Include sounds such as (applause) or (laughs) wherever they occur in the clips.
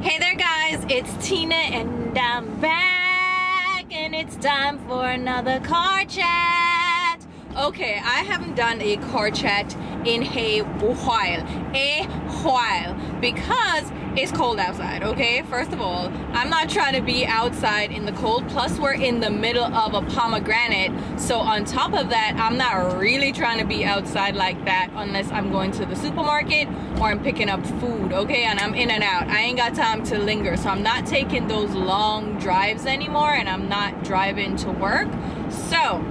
Hey there guys, it's Tina and I'm back and it's time for another car chat. Okay, I haven't done a car chat in a while, a while, because it's cold outside, okay? First of all, I'm not trying to be outside in the cold, plus we're in the middle of a pomegranate, so on top of that, I'm not really trying to be outside like that unless I'm going to the supermarket or I'm picking up food, okay? And I'm in and out. I ain't got time to linger, so I'm not taking those long drives anymore and I'm not driving to work. So,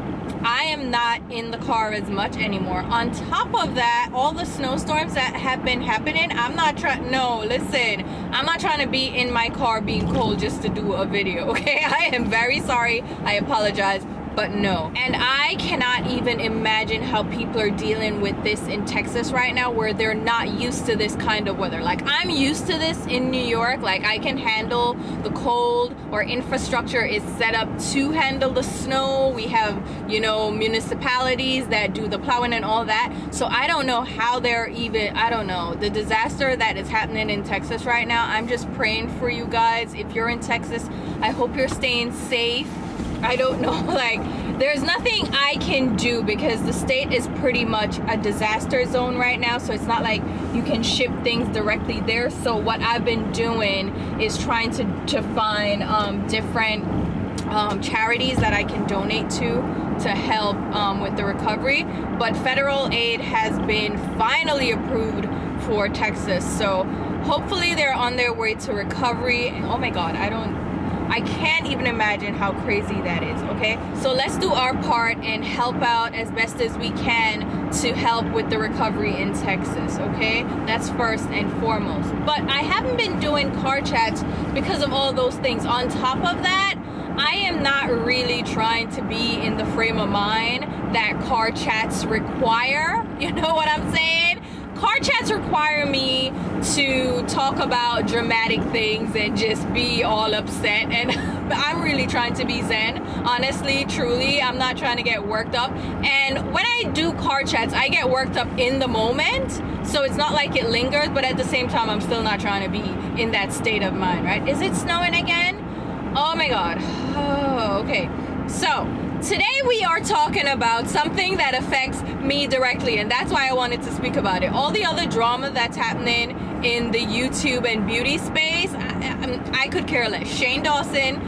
I am not in the car as much anymore. On top of that, all the snowstorms that have been happening, I'm not trying, no, listen, I'm not trying to be in my car being cold just to do a video, (laughs) okay? I am very sorry. I apologize but no. And I cannot even imagine how people are dealing with this in Texas right now where they're not used to this kind of weather. Like I'm used to this in New York, like I can handle the cold or infrastructure is set up to handle the snow. We have, you know, municipalities that do the plowing and all that. So I don't know how they're even, I don't know, the disaster that is happening in Texas right now. I'm just praying for you guys. If you're in Texas, I hope you're staying safe I don't know, (laughs) like, there's nothing I can do because the state is pretty much a disaster zone right now. So it's not like you can ship things directly there. So what I've been doing is trying to, to find um, different um, charities that I can donate to to help um, with the recovery. But federal aid has been finally approved for Texas. So hopefully they're on their way to recovery. Oh my God, I don't I can't even imagine how crazy that is, okay? So let's do our part and help out as best as we can to help with the recovery in Texas, okay? That's first and foremost. But I haven't been doing car chats because of all those things. On top of that, I am not really trying to be in the frame of mind that car chats require. (laughs) You know what I'm saying? Car chats require me to talk about dramatic things and just be all upset and (laughs) I'm really trying to be zen. Honestly truly I'm not trying to get worked up. And when I do car chats I get worked up in the moment so it's not like it lingers but at the same time I'm still not trying to be in that state of mind right? Is it snowing again? Oh my god. Oh (sighs) okay. So Today we are talking about something that affects me directly and that's why I wanted to speak about it. All the other drama that's happening in the YouTube and beauty space, I, I, I could care less. Shane Dawson,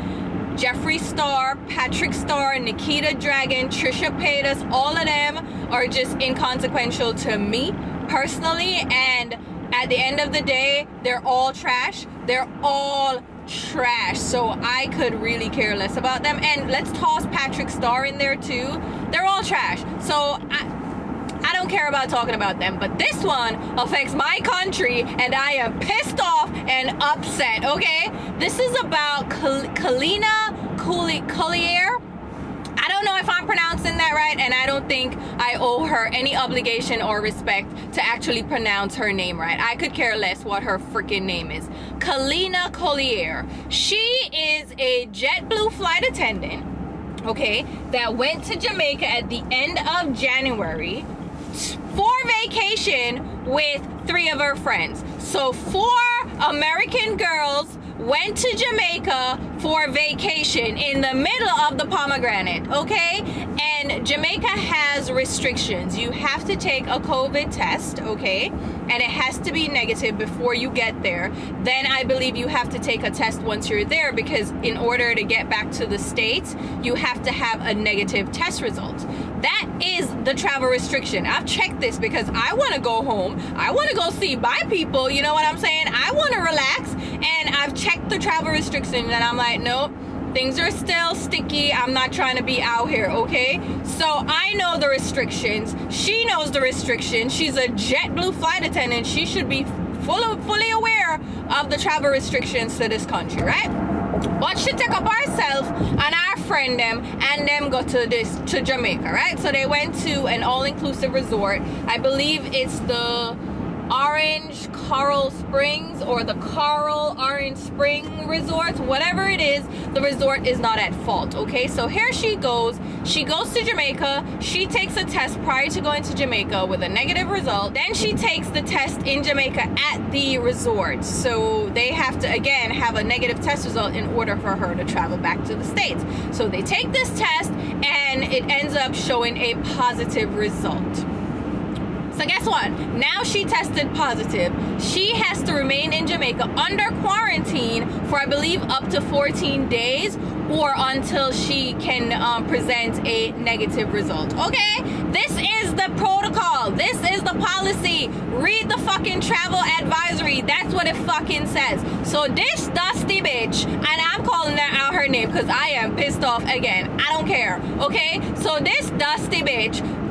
Jeffree Star, Patrick Starr, Nikita Dragun, Trisha Paytas, all of them are just inconsequential to me personally and at the end of the day, they're all trash. They're all trash. So I could really care less about them. And let's toss Patrick Starr in there too. They're all trash. So I, I don't care about talking about them, but this one affects my country and I am pissed off and upset, okay? This is about Kalina Collier don't know if I'm pronouncing that right, and I don't think I owe her any obligation or respect to actually pronounce her name right. I could care less what her freaking name is. Kalina Collier. She is a JetBlue flight attendant, okay, that went to Jamaica at the end of January for vacation with three of her friends. So four American girls went to Jamaica for vacation in the middle of the pomegranate, okay? And Jamaica has restrictions. You have to take a COVID test, okay? And it has to be negative before you get there. Then I believe you have to take a test once you're there because in order to get back to the States, you have to have a negative test result. That is the travel restriction. I've checked this because I want to go home. I want to go see my people. You know what I'm saying? I want to relax. And I've checked the travel restriction and I'm like, nope things are still sticky i'm not trying to be out here okay so i know the restrictions she knows the restrictions she's a jetblue flight attendant she should be fully, fully aware of the travel restrictions to this country right but she took up herself and our friend them and them go to this to jamaica right? So they went to an all-inclusive resort. I believe it's the Orange Coral Springs or the Coral Orange Spring Resort, whatever it is, the resort is not at fault. Okay, so here she goes. She goes to Jamaica. She takes a test prior to going to Jamaica with a negative result. Then she takes the test in Jamaica at the resort. So they have to, again, have a negative test result in order for her to travel back to the States. So they take this test and it ends up showing a positive result. So guess what? Now she tested positive. She has to remain in Jamaica under quarantine for I believe up to 14 days or until she can um, present a negative result. Okay? This is the protocol. This is the policy. Read the fucking travel advisory. That's what it fucking says. So this dusty bitch, and I'm calling her out her name because I am pissed off again. I don't care. Okay? So this dusty bitch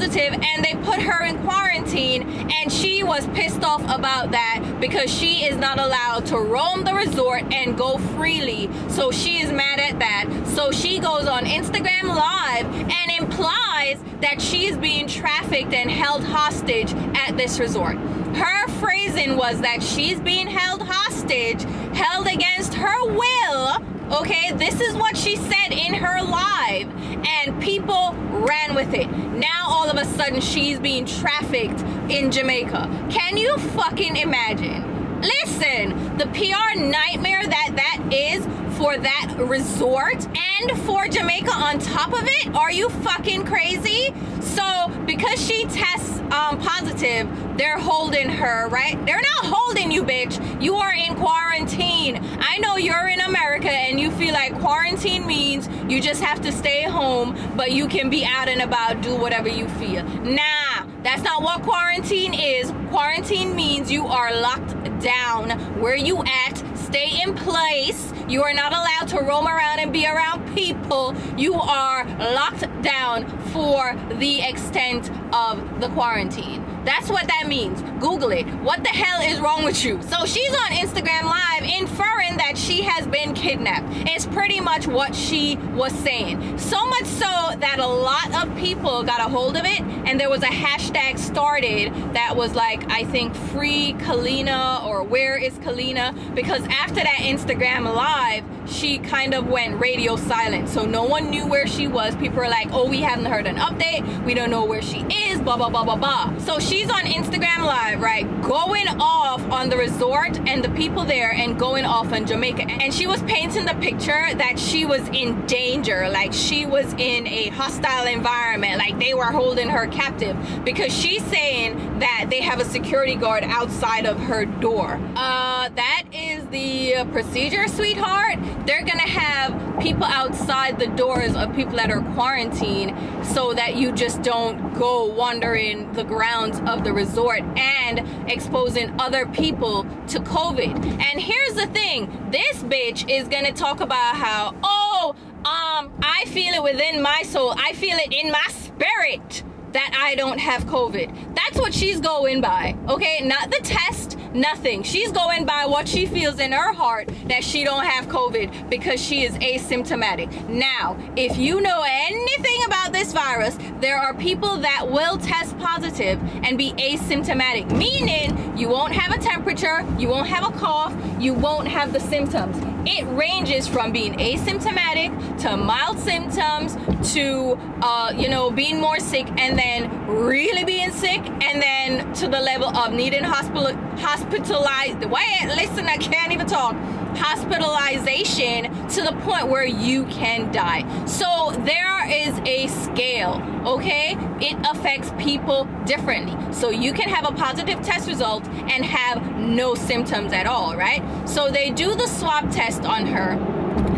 positive and they put her in quarantine and she was pissed off about that because she is not allowed to roam the resort and go freely. So she is mad at that. So she goes on instagram live and implies that she's being trafficked and held hostage at this resort. Her phrasing was that she's being held hostage held against her will Okay, this is what she said in her live, and people ran with it. Now all of a sudden she's being trafficked in Jamaica. Can you fucking imagine? Listen, the PR nightmare that that is for that resort for Jamaica on top of it? Are you fucking crazy? So because she tests um, positive, they're holding her, right? They're not holding you, bitch. You are in quarantine. I know you're in America and you feel like quarantine means you just have to stay home, but you can be out and about, do whatever you feel. Nah, that's not what quarantine is. Quarantine means you are locked down. Where you at? Stay in place. You are not allowed to roam around and be around people. You are locked down for the extent of the quarantine. That's what that means. Google it. What the hell is wrong with you? So she's on Instagram Live inferring that she has been kidnapped. It's pretty much what she was saying. So much so that a lot of people got a hold of it and there was a hashtag started that was like, I think, free Kalina or where is Kalina? Because after that Instagram Live, she kind of went radio silent. So no one knew where she was. People were like, oh, we haven't heard an update. We don't know where she is, blah, blah, blah, blah, blah. So she's on Instagram Live, right? Going off on the resort and the people there and going off on Jamaica. And she was painting the picture that she was in danger, like she was in a hostile environment, like they were holding her captive because she's saying that they have a security guard outside of her door. Uh, that the procedure, sweetheart. They're gonna have people outside the doors of people that are quarantined so that you just don't go wandering the grounds of the resort and exposing other people to COVID. And here's the thing this bitch is gonna talk about how, oh, um, I feel it within my soul, I feel it in my spirit that I don't have COVID. That's what she's going by, okay? Not the test, nothing. She's going by what she feels in her heart that she don't have COVID because she is asymptomatic. Now, if you know anything about this virus, there are people that will test positive and be asymptomatic, meaning you won't have a temperature, you won't have a cough, you won't have the symptoms. It ranges from being asymptomatic to mild symptoms to, uh, you know, being more sick and then really being sick and then to the level of needing hospital hospitalized. Wait, listen, I can't even talk. Hospitalization to the point where you can die. So there is a scale, okay? It affects people differently. So you can have a positive test result and have no symptoms at all, right? So they do the swab test on her.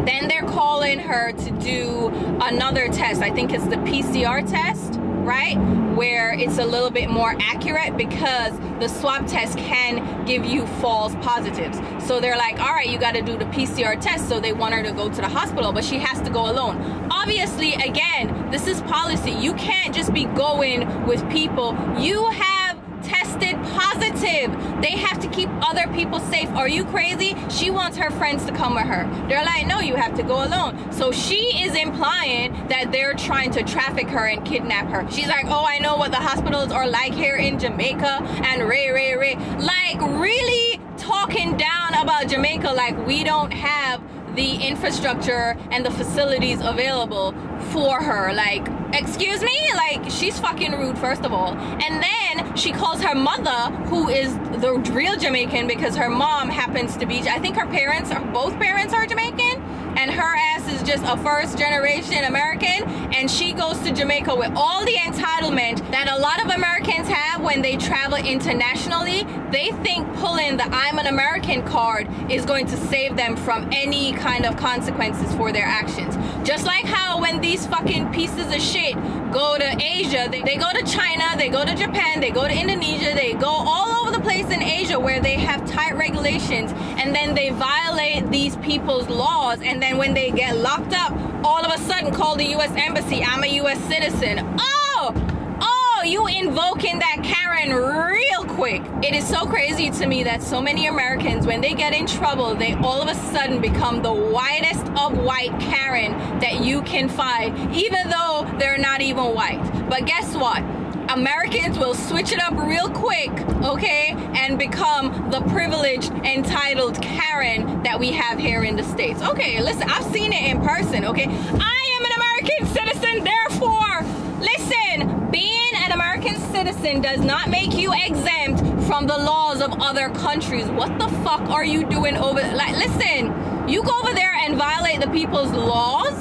Then they're calling her to do another test. I think it's the PCR test right? Where it's a little bit more accurate because the swab test can give you false positives. So they're like, all right, you got to do the PCR test. So they want her to go to the hospital, but she has to go alone. Obviously, again, this is policy. You can't just be going with people. You have positive. They have to keep other people safe. Are you crazy? She wants her friends to come with her. They're like, no, you have to go alone. So she is implying that they're trying to traffic her and kidnap her. She's like, oh, I know what the hospitals are like here in Jamaica and Ray, Ray, Ray. Like, really talking down about Jamaica like we don't have the infrastructure and the facilities available for her. Like, excuse me? Like, she's fucking rude, first of all. And then she calls her mother, who is the real Jamaican because her mom happens to be, I think her parents, are both parents are Jamaican and her ass is just a first generation American and she goes to Jamaica with all the entitlement that a lot of Americans have when they travel internationally. They think pulling the I'm an American card is going to save them from any kind of consequences for their actions. Just like how when these fucking pieces of shit go to Asia, they, they go to China, they go to Japan, they go to Indonesia, they go all over the place in Asia where they have tight regulations and then they violate these people's laws and then when they get locked up, all of a sudden call the U.S. Embassy, I'm a U.S. citizen. Oh, you invoking that Karen real quick. It is so crazy to me that so many Americans, when they get in trouble, they all of a sudden become the whitest of white Karen that you can find, even though they're not even white. But guess what? Americans will switch it up real quick, okay, and become the privileged, entitled Karen that we have here in the States. Okay, listen, I've seen it in person, okay? I citizen does not make you exempt from the laws of other countries. What the fuck are you doing over, like, listen, you go over there and violate the people's laws,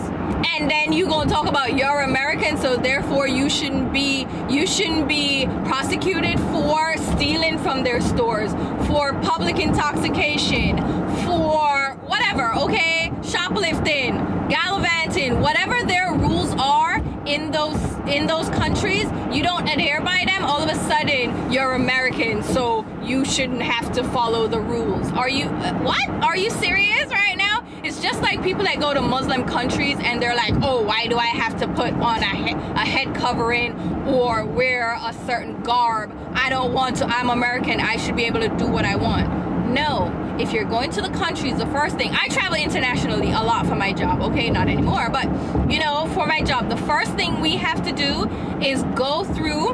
and then you gonna talk about you're American, so therefore you shouldn't be you shouldn't be prosecuted for stealing from their stores, for public intoxication, for whatever, okay, shoplifting, gallivanting, whatever their rules are in those in those countries, you don't adhere by them. All of a sudden, you're American, so you shouldn't have to follow the rules. Are you uh, what? Are you serious right now? It's just like people that go to Muslim countries and they're like, oh, why do I have to put on a, he a head covering or wear a certain garb? I don't want to. I'm American. I should be able to do what I want. No, if you're going to the countries, the first thing, I travel internationally a lot for my job, okay? Not anymore, but you know, for my job, the first thing we have to do is go through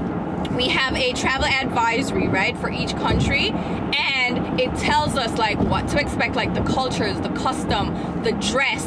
we have a travel advisory right for each country and it tells us like what to expect like the cultures the custom the dress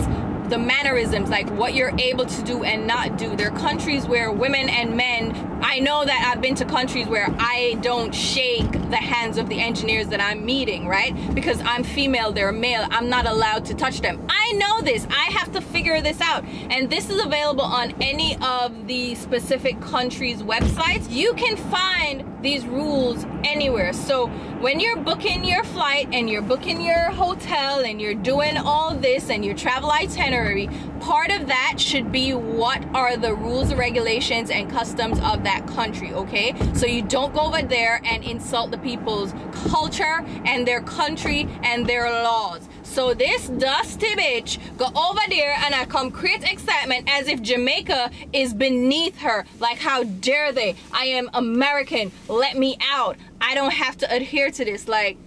the mannerisms, like what you're able to do and not do. There are countries where women and men, I know that I've been to countries where I don't shake the hands of the engineers that I'm meeting, right? Because I'm female, they're male, I'm not allowed to touch them. I know this, I have to figure this out. And this is available on any of the specific countries' websites. You can find these rules anywhere. So when you're booking your flight and you're booking your hotel and you're doing all this and your travel itinerary, part of that should be what are the rules, regulations, and customs of that country, okay? So you don't go over there and insult the people's culture and their country and their laws. So this dusty bitch go over there and I come create excitement as if Jamaica is beneath her. Like how dare they? I am American. Let me out. I don't have to adhere to this. Like,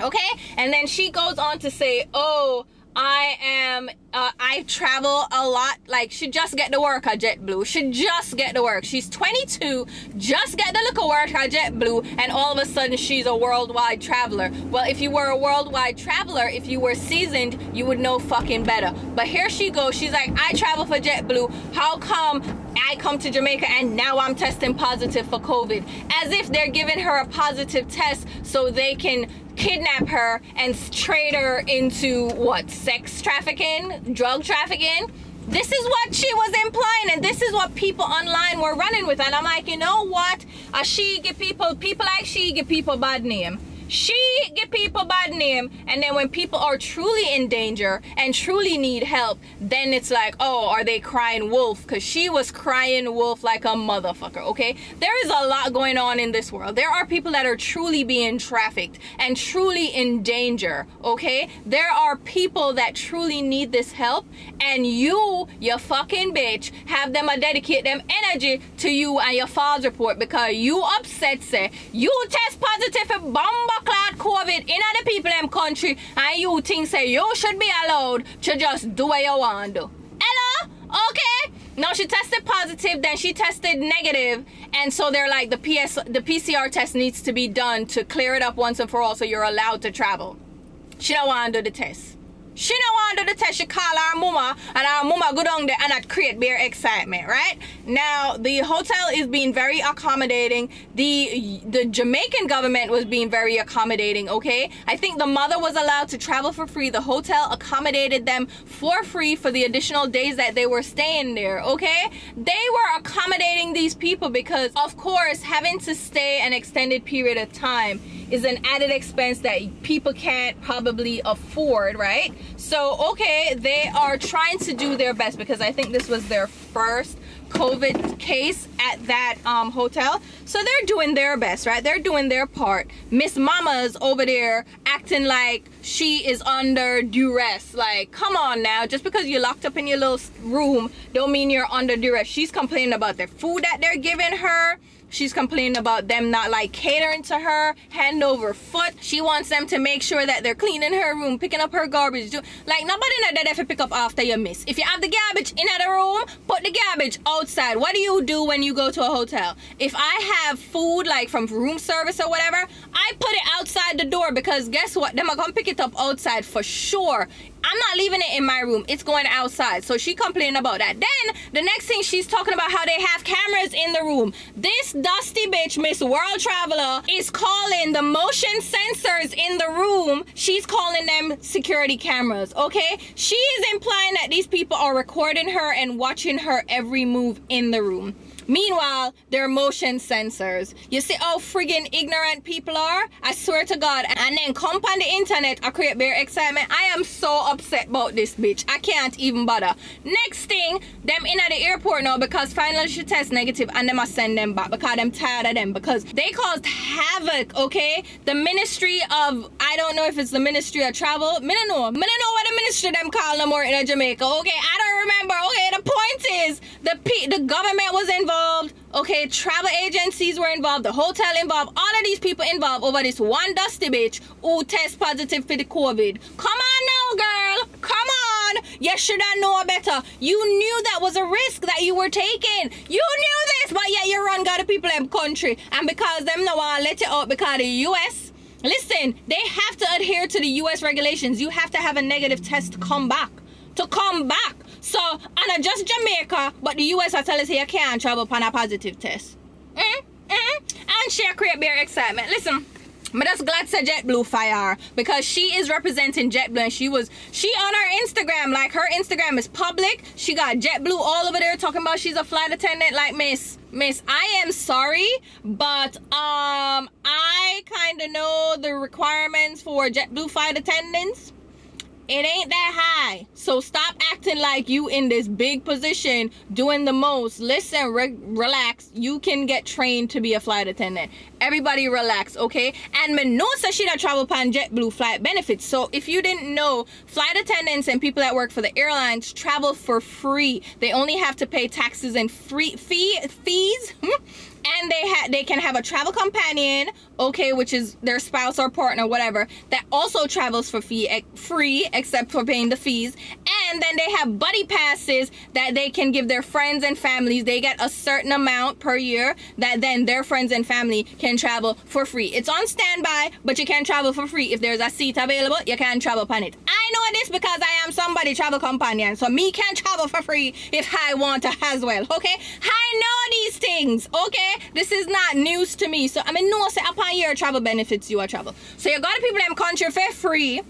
okay? And then she goes on to say, oh, I am, uh, I travel a lot. Like, she just get to work at JetBlue. She just get to work. She's 22, just get look at work at JetBlue, and all of a sudden she's a worldwide traveler. Well, if you were a worldwide traveler, if you were seasoned, you would know fucking better. But here she goes. She's like, I travel for JetBlue. How come I come to Jamaica and now I'm testing positive for COVID? As if they're giving her a positive test so they can kidnap her and trade her into what sex trafficking? Drug trafficking? This is what she was implying and this is what people online were running with. And i'm like you know what? A she give people people like she give people bad name She get people bad name, and then when people are truly in danger and truly need help, then it's like, oh, are they crying wolf? Because she was crying wolf like a motherfucker, okay? There is a lot going on in this world. There are people that are truly being trafficked and truly in danger, okay? There are people that truly need this help, and you, you fucking bitch, have them a dedicate them energy to you and your false report because you upset say you test positive for bomba clot COVID in other people in country and you think say you should be allowed to just do what you want to do. Hello? Okay? No, she tested positive, then she tested negative, and so they're like the PS the PCR test needs to be done to clear it up once and for all so you're allowed to travel. She don't want to do the test. She don't want to do the test. She call our mama and our mama go down there and create bare excitement, right? Now, the hotel is being very accommodating. The the Jamaican government was being very accommodating, okay? I think the mother was allowed to travel for free. The hotel accommodated them for free for the additional days that they were staying there, okay? They were accommodating these people because, of course, having to stay an extended period of time is an added expense that people can't probably afford, right? So, okay, they are trying to do their best because I think this was their first COVID case at that um, hotel. So they're doing their best, right? They're doing their part. Miss Mama's over there acting like she is under duress. Like, come on now. Just because you're locked up in your little room don't mean you're under duress. She's complaining about the food that they're giving her She's complaining about them not like catering to her, hand over foot. She wants them to make sure that they're cleaning her room, picking up her garbage. Do, like nobody not there to pick up after you miss. If you have the garbage in the room, put the garbage outside. What do you do when you go to a hotel? If I have food like from room service or whatever, I put it outside the door because guess what? Them are gonna pick it up outside for sure. I'm not leaving it in my room. It's going outside. So she complaining about that. Then the next thing she's talking about how they have cameras in the room. This dusty bitch, Miss World Traveler, is calling the motion sensors in the room. She's calling them security cameras. Okay? She is implying that these people are recording her and watching her every move in the room. Meanwhile, they're motion sensors. You see how friggin' ignorant people are? I swear to God. And then come on the internet, I create bare excitement. I am so upset about this bitch. I can't even bother. Next thing, them in at the airport now because finally she test negative and them must send them back because I'm tired of them because they caused havoc, okay? The Ministry of, I don't know if it's the Ministry of Travel. Me don't know. Me don't know what the ministry them call no more in Jamaica, okay? I don't remember, okay? The point is, the, P the government was involved. Okay, travel agencies were involved. The hotel involved. All of these people involved over this one dusty bitch who test positive for the COVID. Come on now, girl. Come on. You should have known better. You knew that was a risk that you were taking. You knew this, but yet you run got the people in country. And because them no want let you out because the US Listen, they have to adhere to the US regulations. You have to have a negative test to come back. To come back. So, and not just Jamaica, but the US are telling us you can't travel upon a positive test. Mm, mm, and she create bare excitement. Listen, I'm just glad to JetBlue fire because she is representing JetBlue and she was she on her Instagram like her Instagram is public. She got JetBlue all over there talking about she's a flight attendant like Miss Miss I am sorry but um I kind of know the requirements for JetBlue flight attendants it ain't that high. So stop acting like you in this big position doing the most. Listen re relax. You can get trained to be a flight attendant. Everybody relax okay? And Menosa she that travel pan JetBlue flight benefits. So if you didn't know flight attendants and people that work for the airlines travel for free. They only have to pay taxes and free fee fees hmm? And they have they can have a travel companion okay which is their spouse or partner whatever that also travels for fee eh, free except for paying the fees. And then they have buddy passes that they can give their friends and families. They get a certain amount per year that then their friends and family can travel for free. It's on standby but you can travel for free. If there's a seat available you can travel upon it. I know this because i am somebody travel companion so me can travel for free if i want to as well okay? I know these things okay? This is not news to me so i mean no say upon your travel benefits you are travel. So you got to people them country for free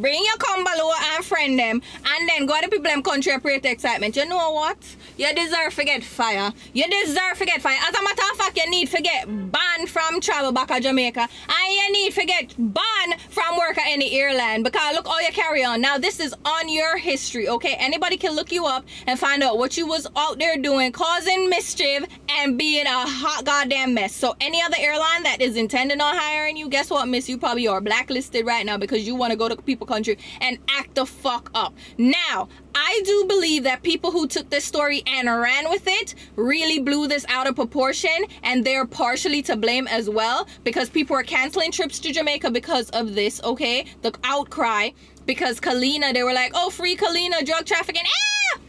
bring your Kumbalo and friend them, and then go to people them country create excitement. You know what? You deserve to get fire. You deserve to get fire. As a matter of fact, you need to get banned from travel back to Jamaica. And you need to get banned from work at any airline. Because look all you carry on. Now, this is on your history, okay? Anybody can look you up and find out what you was out there doing, causing mischief and being a hot goddamn mess. So any other airline that is intending on hiring you, guess what, miss? You probably are blacklisted right now because you want to go to people country and act the fuck up. Now, I do believe that people who took this story and ran with it really blew this out of proportion and they're partially to blame as well because people are canceling trips to Jamaica because of this, okay? The outcry because Kalina, they were like, oh, free Kalina, drug trafficking. Ah!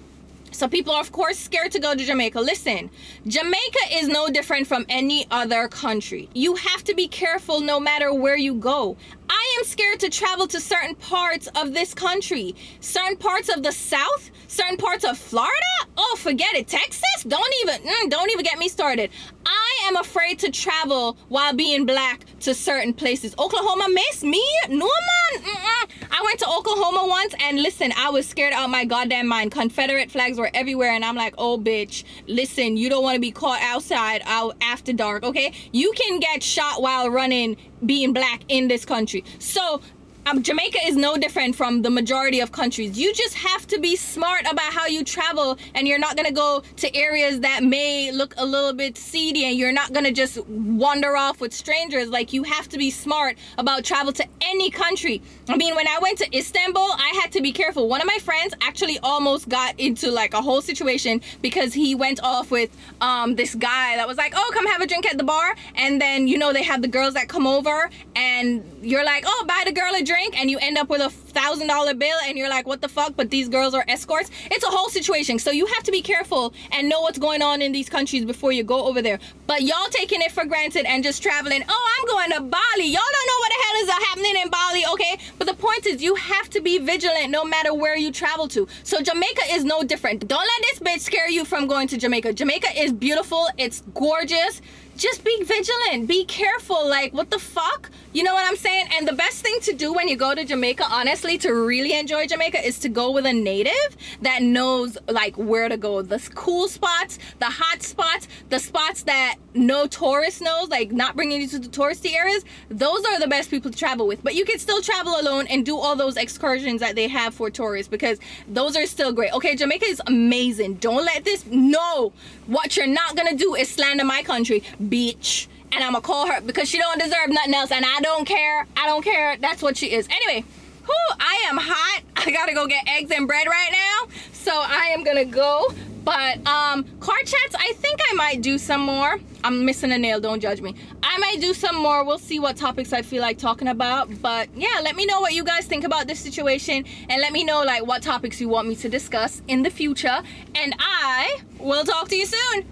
So people are of course scared to go to Jamaica. Listen, Jamaica is no different from any other country. You have to be careful no matter where you go. I am scared to travel to certain parts of this country. Certain parts of the South, certain parts of Florida. Oh, forget it. Texas? Don't even, mm, don't even get me started. I am afraid to travel while being black to certain places. Oklahoma, miss me? No, man. Mm -mm. I went to Oklahoma once and listen, I was scared out my goddamn mind. Confederate flags were everywhere and I'm like, oh, bitch, listen, you don't want to be caught outside out after dark, okay? You can get shot while running being black in this country. So um, Jamaica is no different from the majority of countries. You just have to be smart about how you travel and you're not going to go to areas that may look a little bit seedy and you're not going to just wander off with strangers. Like you have to be smart about travel to any country. I mean, when I went to Istanbul, I had to be careful. One of my friends actually almost got into like a whole situation because he went off with um, this guy that was like, oh, come have a drink at the bar. And then, you know, they have the girls that come over and you're like, oh, buy the girl a drink drink and you end up with a thousand dollar bill and you're like what the fuck? But these girls are escorts. It's a whole situation. So you have to be careful and know what's going on in these countries before you go over there. But y'all taking it for granted and just traveling. Oh i'm going to bali. Y'all don't know what the hell is happening in bali okay? But the point is you have to be vigilant no matter where you travel to. So jamaica is no different. Don't let this bitch scare you from going to jamaica. Jamaica is beautiful. It's gorgeous just be vigilant. Be careful. Like what the fuck? You know what i'm saying? And the best thing to do when you go to jamaica honestly to really enjoy jamaica is to go with a native that knows like where to go. The cool spots the hot spots the spots that no tourist knows like not bringing you to the touristy areas. Those are the best people to travel with. But you can still travel alone and do all those excursions that they have for tourists because those are still great. Okay jamaica is amazing. Don't let this no. What you're not gonna do is slander my country bitch. And I'm gonna call her because she don't deserve nothing else and I don't care. I don't care. That's what she is. Anyway whew, I am hot. (laughs) I gotta go get eggs and bread right now. So I am gonna go. But um car chats I think I might do some more. I'm missing a nail don't judge me. I might do some more. We'll see what topics I feel like talking about. But yeah let me know what you guys think about this situation and let me know like what topics you want me to discuss in the future. And I will talk to you soon